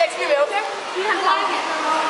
Thank you, real.